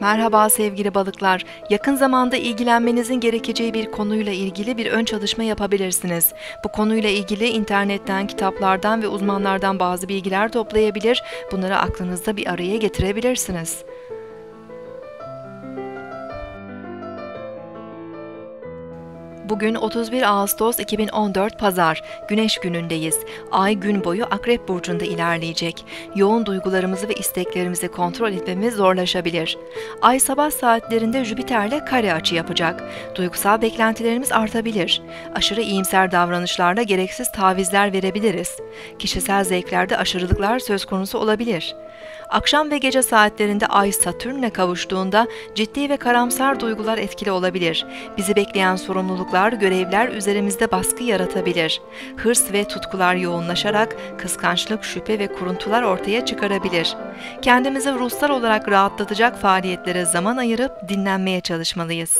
Merhaba sevgili balıklar. Yakın zamanda ilgilenmenizin gerekeceği bir konuyla ilgili bir ön çalışma yapabilirsiniz. Bu konuyla ilgili internetten, kitaplardan ve uzmanlardan bazı bilgiler toplayabilir, bunları aklınızda bir araya getirebilirsiniz. Bugün 31 Ağustos 2014 Pazar, Güneş günündeyiz. Ay gün boyu Akrep Burcu'nda ilerleyecek. Yoğun duygularımızı ve isteklerimizi kontrol etmemiz zorlaşabilir. Ay sabah saatlerinde Jüpiter'le kare açı yapacak. Duygusal beklentilerimiz artabilir. Aşırı iyimser davranışlarla gereksiz tavizler verebiliriz. Kişisel zevklerde aşırılıklar söz konusu olabilir. Akşam ve gece saatlerinde Ay Satürn'le kavuştuğunda ciddi ve karamsar duygular etkili olabilir. Bizi bekleyen sorumluluklar, görevler üzerimizde baskı yaratabilir. Hırs ve tutkular yoğunlaşarak kıskançlık, şüphe ve kuruntular ortaya çıkarabilir. Kendimizi ruhsal olarak rahatlatacak faaliyetlere zaman ayırıp dinlenmeye çalışmalıyız.